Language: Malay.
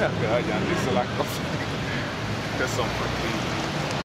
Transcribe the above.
Ja, jag är lite slack också.